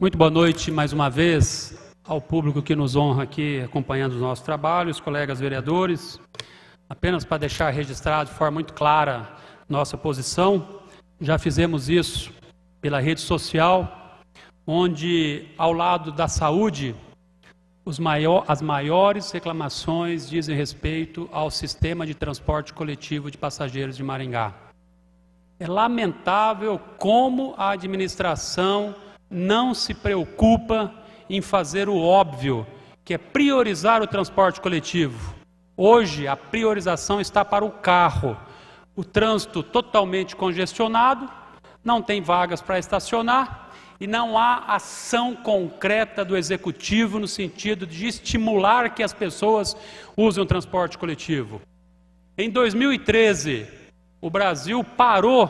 Muito boa noite mais uma vez ao público que nos honra aqui acompanhando os nossos trabalhos, colegas vereadores. Apenas para deixar registrado de forma muito clara nossa posição, já fizemos isso pela rede social, onde ao lado da saúde, maior, as maiores reclamações dizem respeito ao sistema de transporte coletivo de passageiros de Maringá. É lamentável como a administração não se preocupa em fazer o óbvio, que é priorizar o transporte coletivo. Hoje, a priorização está para o carro. O trânsito totalmente congestionado, não tem vagas para estacionar e não há ação concreta do executivo no sentido de estimular que as pessoas usem o transporte coletivo. Em 2013, o Brasil parou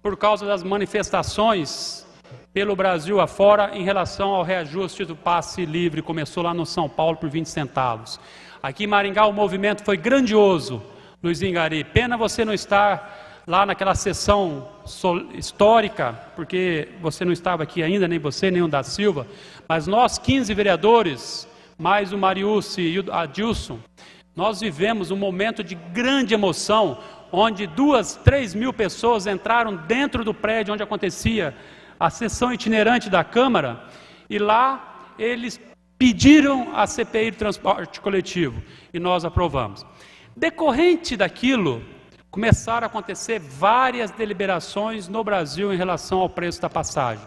por causa das manifestações pelo Brasil afora em relação ao reajuste do passe livre, começou lá no São Paulo por 20 centavos. Aqui em Maringá o movimento foi grandioso, Luizinho Gari. Pena você não estar lá naquela sessão histórica, porque você não estava aqui ainda, nem você, nem o da Silva, mas nós, 15 vereadores, mais o Mariucci e o Adilson, nós vivemos um momento de grande emoção, onde duas, três mil pessoas entraram dentro do prédio onde acontecia a sessão itinerante da Câmara e lá eles pediram a CPI do transporte coletivo e nós aprovamos. Decorrente daquilo, começaram a acontecer várias deliberações no Brasil em relação ao preço da passagem.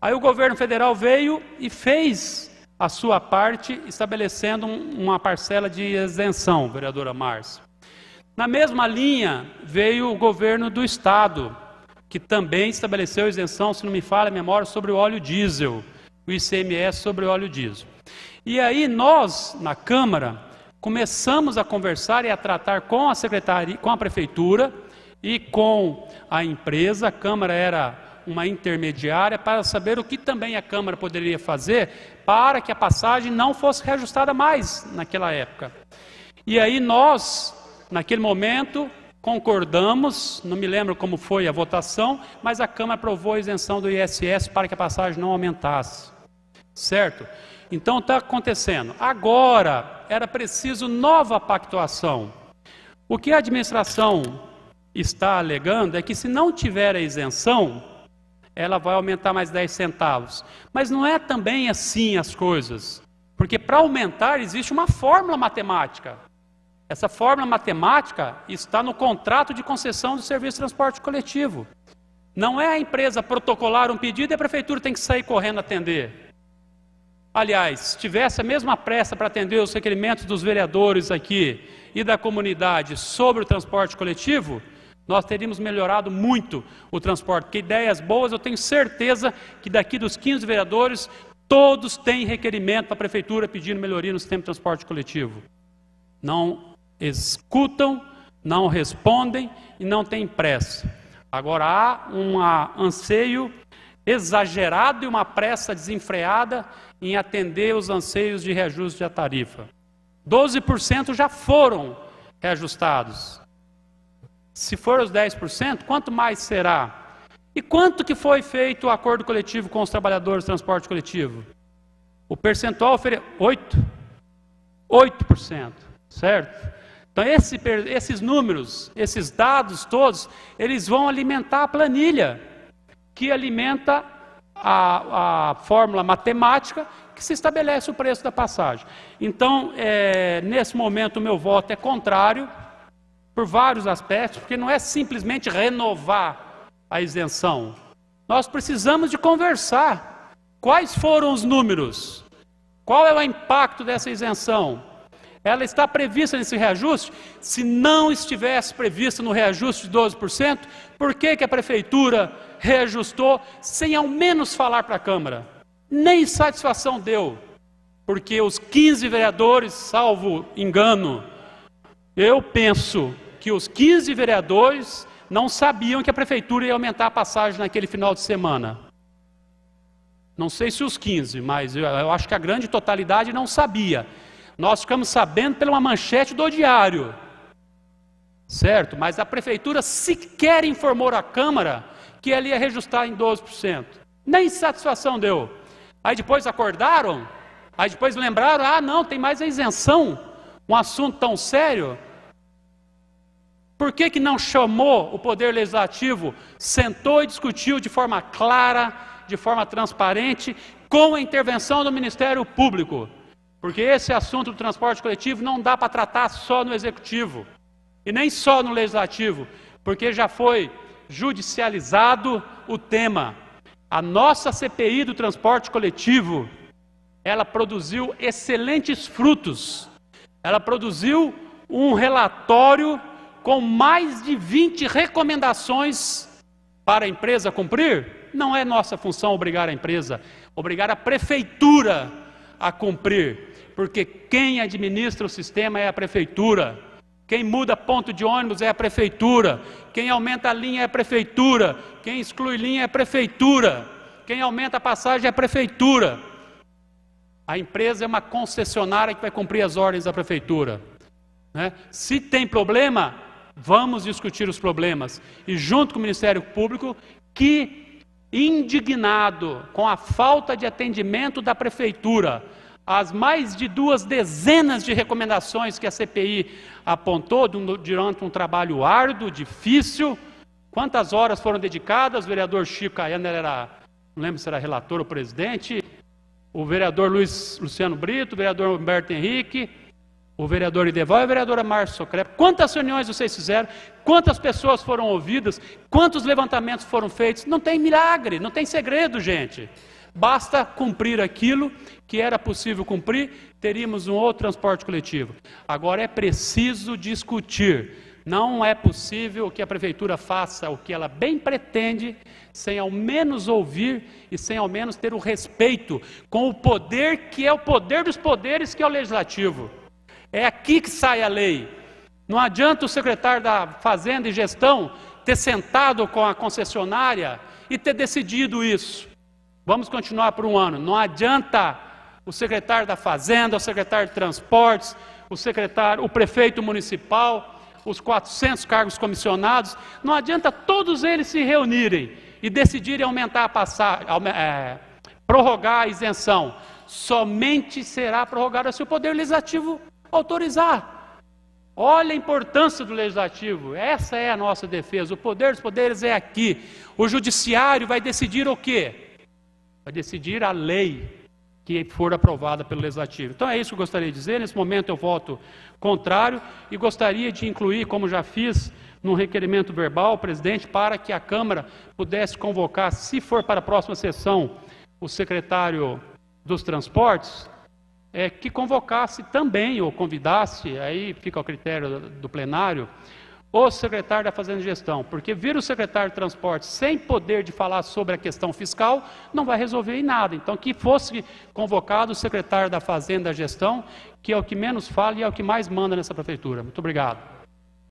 Aí o governo federal veio e fez a sua parte, estabelecendo uma parcela de isenção, vereadora Márcia. Na mesma linha veio o governo do estado, que também estabeleceu isenção, se não me falha a memória, sobre o óleo diesel, o ICMS sobre o óleo diesel. E aí nós, na Câmara, começamos a conversar e a tratar com a secretaria, com a prefeitura e com a empresa. A Câmara era uma intermediária para saber o que também a Câmara poderia fazer para que a passagem não fosse reajustada mais naquela época. E aí nós, naquele momento, concordamos, não me lembro como foi a votação, mas a Câmara aprovou a isenção do ISS para que a passagem não aumentasse. Certo? Então está acontecendo. Agora era preciso nova pactuação. O que a administração está alegando é que se não tiver a isenção, ela vai aumentar mais 10 centavos. Mas não é também assim as coisas. Porque para aumentar existe uma fórmula matemática. Essa fórmula matemática está no contrato de concessão do serviço de transporte coletivo. Não é a empresa protocolar um pedido e a prefeitura tem que sair correndo atender. Aliás, se tivesse a mesma pressa para atender os requerimentos dos vereadores aqui e da comunidade sobre o transporte coletivo, nós teríamos melhorado muito o transporte. Porque ideias boas, eu tenho certeza que daqui dos 15 vereadores, todos têm requerimento para a prefeitura pedindo melhoria no sistema de transporte coletivo. Não escutam, não respondem e não têm pressa. Agora há um anseio exagerado e uma pressa desenfreada em atender os anseios de reajuste da tarifa. 12% já foram reajustados. Se for os 10%, quanto mais será? E quanto que foi feito o acordo coletivo com os trabalhadores do transporte coletivo? O percentual foi 8. 8%, certo? Então, esse, esses números, esses dados todos, eles vão alimentar a planilha, que alimenta a, a fórmula matemática que se estabelece o preço da passagem. Então, é, nesse momento, o meu voto é contrário, por vários aspectos, porque não é simplesmente renovar a isenção. Nós precisamos de conversar. Quais foram os números? Qual é o impacto dessa isenção? Ela está prevista nesse reajuste? Se não estivesse prevista no reajuste de 12%, por que, que a prefeitura reajustou sem ao menos falar para a Câmara? Nem satisfação deu, porque os 15 vereadores, salvo engano, eu penso que os 15 vereadores não sabiam que a prefeitura ia aumentar a passagem naquele final de semana. Não sei se os 15, mas eu, eu acho que a grande totalidade não sabia. Nós ficamos sabendo pela uma manchete do diário. Certo? Mas a prefeitura sequer informou à Câmara que ela ia reajustar em 12%. Nem satisfação deu. Aí depois acordaram, aí depois lembraram: ah, não, tem mais a isenção. Um assunto tão sério. Por que, que não chamou o Poder Legislativo, sentou e discutiu de forma clara, de forma transparente, com a intervenção do Ministério Público? Porque esse assunto do transporte coletivo não dá para tratar só no Executivo, e nem só no Legislativo, porque já foi judicializado o tema. A nossa CPI do transporte coletivo, ela produziu excelentes frutos. Ela produziu um relatório com mais de 20 recomendações para a empresa cumprir, não é nossa função obrigar a empresa, obrigar a prefeitura a cumprir, porque quem administra o sistema é a prefeitura. Quem muda ponto de ônibus é a prefeitura. Quem aumenta a linha é a prefeitura. Quem exclui linha é a prefeitura. Quem aumenta a passagem é a prefeitura. A empresa é uma concessionária que vai cumprir as ordens da prefeitura. Né? Se tem problema, Vamos discutir os problemas. E junto com o Ministério Público, que indignado com a falta de atendimento da prefeitura, as mais de duas dezenas de recomendações que a CPI apontou durante um trabalho árduo, difícil. Quantas horas foram dedicadas? O vereador Chico Caiana era, não lembro se era relator ou presidente, o vereador Luiz Luciano Brito, o vereador Humberto Henrique, o vereador Ideval e a vereadora Márcia Socrep. Quantas reuniões vocês fizeram? Quantas pessoas foram ouvidas? Quantos levantamentos foram feitos? Não tem milagre, não tem segredo, gente. Basta cumprir aquilo que era possível cumprir, teríamos um outro transporte coletivo. Agora é preciso discutir. Não é possível que a prefeitura faça o que ela bem pretende, sem ao menos ouvir e sem ao menos ter o respeito com o poder que é o poder dos poderes, que é o legislativo. É aqui que sai a lei. Não adianta o secretário da Fazenda e Gestão ter sentado com a concessionária e ter decidido isso. Vamos continuar por um ano. Não adianta o secretário da Fazenda, o secretário de Transportes, o secretário, o prefeito municipal, os 400 cargos comissionados, não adianta todos eles se reunirem e decidirem aumentar a passar, é, prorrogar a isenção. Somente será prorrogada se o Poder Legislativo autorizar. Olha a importância do legislativo, essa é a nossa defesa. O poder dos poderes é aqui. O judiciário vai decidir o quê? Vai decidir a lei que for aprovada pelo legislativo. Então é isso que eu gostaria de dizer. Nesse momento eu voto contrário e gostaria de incluir, como já fiz no requerimento verbal, presidente, para que a Câmara pudesse convocar, se for para a próxima sessão, o secretário dos Transportes, é, que convocasse também, ou convidasse, aí fica ao critério do plenário, o secretário da Fazenda e Gestão, porque vir o secretário de Transporte sem poder de falar sobre a questão fiscal não vai resolver em nada. Então, que fosse convocado o secretário da Fazenda e Gestão, que é o que menos fala e é o que mais manda nessa prefeitura. Muito obrigado.